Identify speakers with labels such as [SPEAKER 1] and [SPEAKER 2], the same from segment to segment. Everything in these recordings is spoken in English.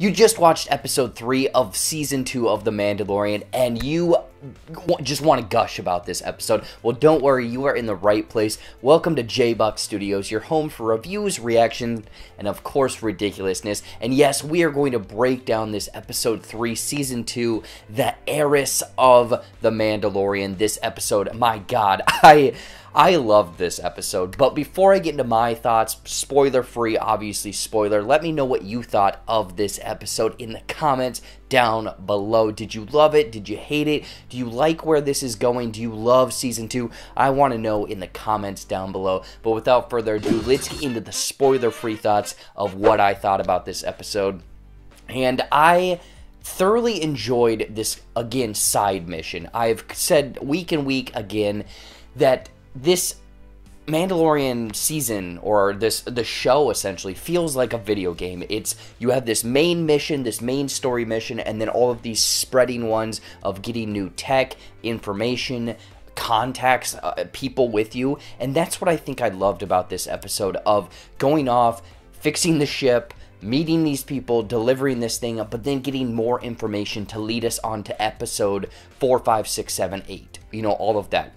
[SPEAKER 1] You just watched episode 3 of season 2 of The Mandalorian and you just want to gush about this episode. Well, don't worry, you are in the right place. Welcome to J-Buck Studios, your home for reviews, reactions, and of course, ridiculousness. And yes, we are going to break down this episode 3, season 2, The Heiress of The Mandalorian. This episode, my god, I I loved this episode, but before I get into my thoughts, spoiler free, obviously spoiler, let me know what you thought of this episode in the comments down below. Did you love it? Did you hate it? Do you like where this is going? Do you love season two? I want to know in the comments down below. But without further ado, let's get into the spoiler free thoughts of what I thought about this episode. And I thoroughly enjoyed this, again, side mission. I've said week and week again that this Mandalorian season or this the show essentially feels like a video game. It's you have this main mission, this main story mission, and then all of these spreading ones of getting new tech, information, contacts, uh, people with you, and that's what I think I loved about this episode of going off, fixing the ship, meeting these people, delivering this thing, but then getting more information to lead us on to episode four, five, six, seven, eight. You know, all of that.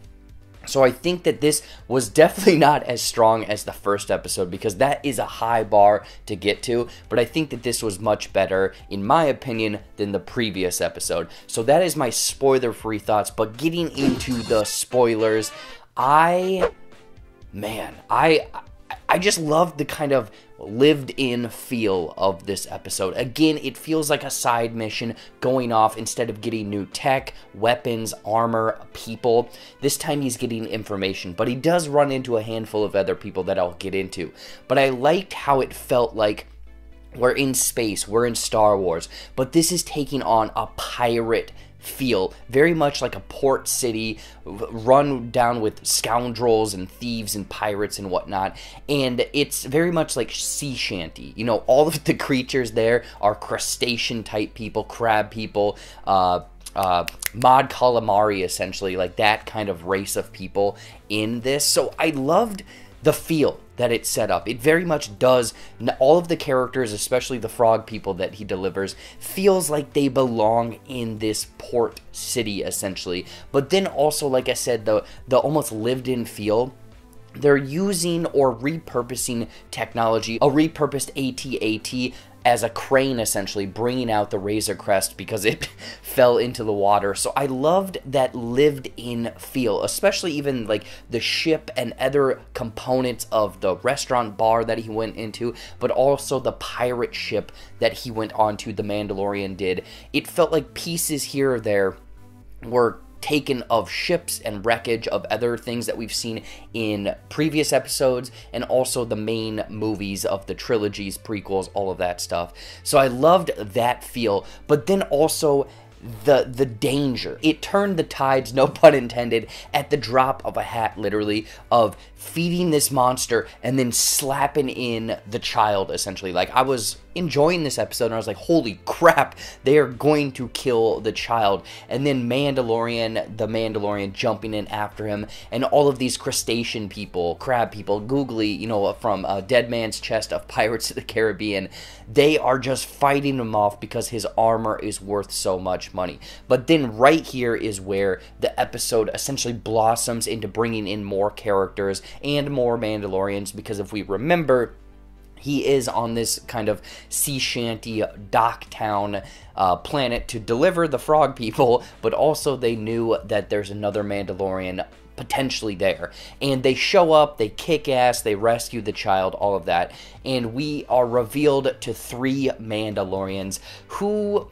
[SPEAKER 1] So I think that this was definitely not as strong as the first episode because that is a high bar to get to, but I think that this was much better, in my opinion, than the previous episode. So that is my spoiler-free thoughts, but getting into the spoilers, I... Man, I... I just love the kind of lived in feel of this episode. Again, it feels like a side mission going off instead of getting new tech, weapons, armor, people. This time he's getting information, but he does run into a handful of other people that I'll get into. But I liked how it felt like we're in space, we're in Star Wars, but this is taking on a pirate feel, very much like a port city run down with scoundrels and thieves and pirates and whatnot. And it's very much like sea shanty. You know, all of the creatures there are crustacean type people, crab people, uh, uh, Mon Calamari, essentially, like that kind of race of people in this. So I loved the feel that it set up. It very much does. All of the characters, especially the frog people that he delivers, feels like they belong in this port city essentially. But then also, like I said, the the almost lived-in feel they're using or repurposing technology, a repurposed AT-AT as a crane essentially bringing out the Razor Crest because it fell into the water. So I loved that lived in feel, especially even like the ship and other components of the restaurant bar that he went into, but also the pirate ship that he went onto, the Mandalorian did. It felt like pieces here or there were taken of ships and wreckage of other things that we've seen in previous episodes and also the main movies of the trilogies, prequels, all of that stuff. So I loved that feel, but then also the the danger. It turned the tides, no pun intended, at the drop of a hat, literally, of feeding this monster and then slapping in the child, essentially. Like, I was enjoying this episode and I was like, holy crap, they are going to kill the child. And then Mandalorian, the Mandalorian jumping in after him, and all of these crustacean people, crab people, googly, you know, from uh, Dead Man's Chest of Pirates of the Caribbean, they are just fighting him off because his armor is worth so much money. But then right here is where the episode essentially blossoms into bringing in more characters and more Mandalorians because if we remember, he is on this kind of sea shanty dock town uh, planet to deliver the frog people, but also they knew that there's another Mandalorian potentially there. And they show up, they kick ass, they rescue the child, all of that. And we are revealed to three Mandalorians who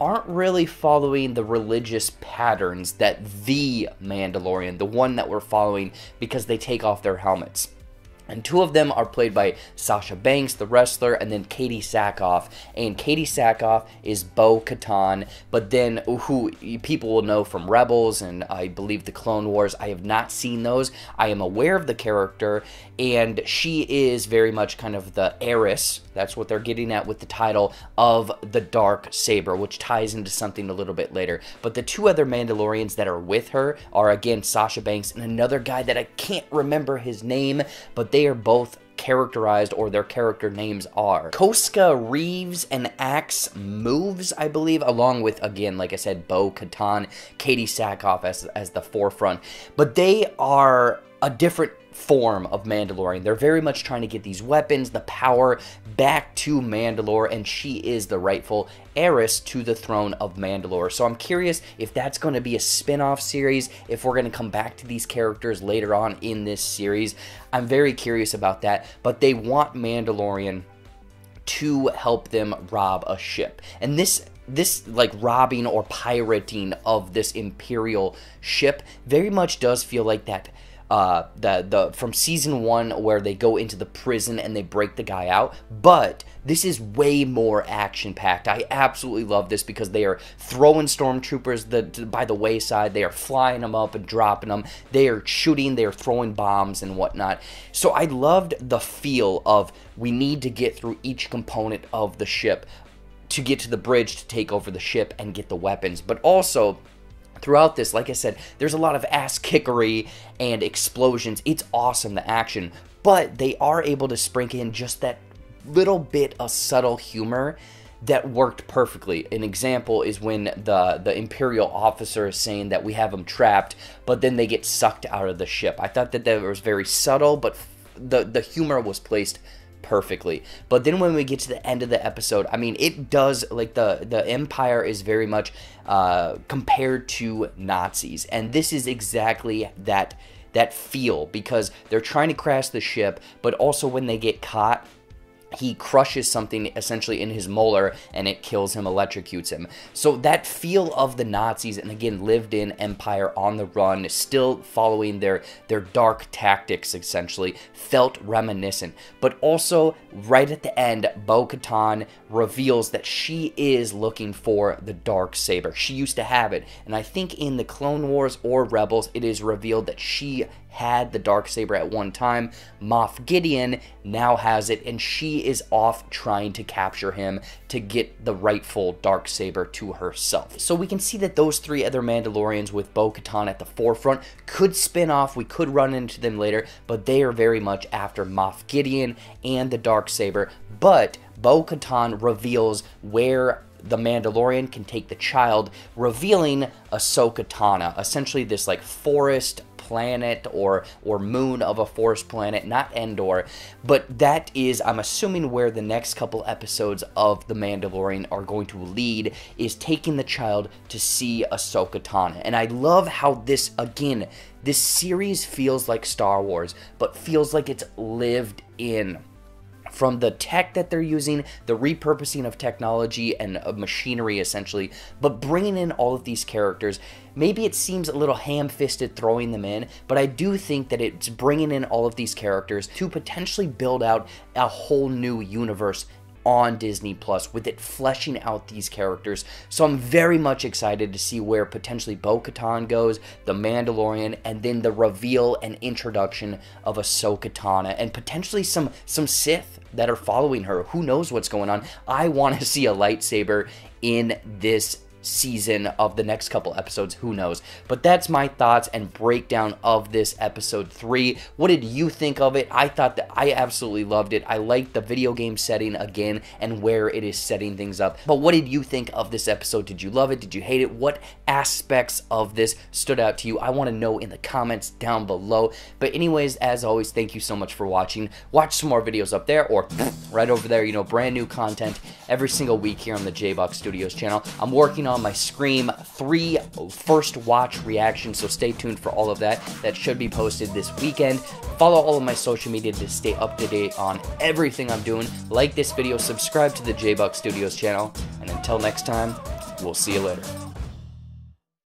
[SPEAKER 1] aren't really following the religious patterns that the Mandalorian, the one that we're following, because they take off their helmets. And two of them are played by Sasha Banks, the wrestler, and then Katee Sackhoff. And Katee Sackhoff is Bo Katan, but then who people will know from Rebels and I believe the Clone Wars. I have not seen those. I am aware of the character, and she is very much kind of the heiress. That's what they're getting at with the title of the Dark Saber, which ties into something a little bit later. But the two other Mandalorians that are with her are again Sasha Banks and another guy that I can't remember his name, but they are both characterized or their character names are. Koska Reeves and Axe Woves, I believe, along with, again, like I said, Bo Katan, Katee Sackhoff as, as the forefront. But they are a different form of Mandalorian. They're very much trying to get these weapons, the power back to Mandalore, and she is the rightful heiress to the throne of Mandalore. So I'm curious if that's going to be a spin off series, if we're going to come back to these characters later on in this series. I'm very curious about that, but they want Mandalorian to help them rob a ship. And this this like robbing or pirating of this imperial ship very much does feel like that uh, the the from season one where they go into the prison and they break the guy out. But this is way more action packed. I absolutely love this because they are throwing stormtroopers the, by the wayside. They are flying them up and dropping them. They are shooting. They are throwing bombs and whatnot. So I loved the feel of we need to get through each component of the ship to get to the bridge to take over the ship and get the weapons, but also throughout this, like I said, there's a lot of ass kickery and explosions. It's awesome, the action, but they are able to sprinkle in just that little bit of subtle humor that worked perfectly. An example is when the the imperial officer is saying that we have them trapped, but then they get sucked out of the ship. I thought that that was very subtle, but the the humor was placed perfectly. But then when we get to the end of the episode, I mean, it does like the the Empire is very much uh, compared to Nazis, and this is exactly that that feel because they're trying to crash the ship, but also when they get caught, he crushes something essentially in his molar and it kills him, electrocutes him. So that feel of the Nazis, and again, lived in empire on the run, still following their, their dark tactics essentially, felt reminiscent. But also, right at the end, Bo Katan reveals that she is looking for the dark saber. She used to have it, and I think in the Clone Wars or Rebels, it is revealed that she had the dark saber at one time. Moff Gideon now has it, and she is off trying to capture him to get the rightful dark saber to herself. So we can see that those three other Mandalorians with Bo-Katan at the forefront could spin off. We could run into them later, but they are very much after Moff Gideon and the dark saber. But Bo-Katan reveals where the Mandalorian can take the child, revealing Ahsoka Tano, essentially this like forest planet or or moon of a forest planet, not Endor, but that is I'm assuming where the next couple episodes of The Mandalorian are going to lead is taking the child to see Ahsoka Tano. And I love how this again, this series feels like Star Wars, but feels like it's lived in from the tech that they're using, the repurposing of technology and of machinery essentially, but bringing in all of these characters. Maybe it seems a little ham fisted throwing them in, but I do think that it's bringing in all of these characters to potentially build out a whole new universe on Disney Plus with it fleshing out these characters. So I'm very much excited to see where potentially Bo Katan goes, The Mandalorian, and then the reveal and introduction of Ahsoka Tano, and potentially some some Sith that are following her. Who knows what's going on? I want to see a lightsaber in this season of the next couple episodes. Who knows? But that's my thoughts and breakdown of this episode three. What did you think of it? I thought that I absolutely loved it. I liked the video game setting again and where it is setting things up. But what did you think of this episode? Did you love it? Did you hate it? What aspects of this stood out to you? I want to know in the comments down below. But anyways, as always, thank you so much for watching. Watch some more videos up there or right over there, you know, brand new content every single week here on the J-Buck Studios channel. I'm working on my Scream 3 first watch reaction, so stay tuned for all of that. That should be posted this weekend. Follow all of my social media to stay up to date on everything I'm doing. Like this video, subscribe to the J-Buck Studios channel, and until next time, we'll see you later.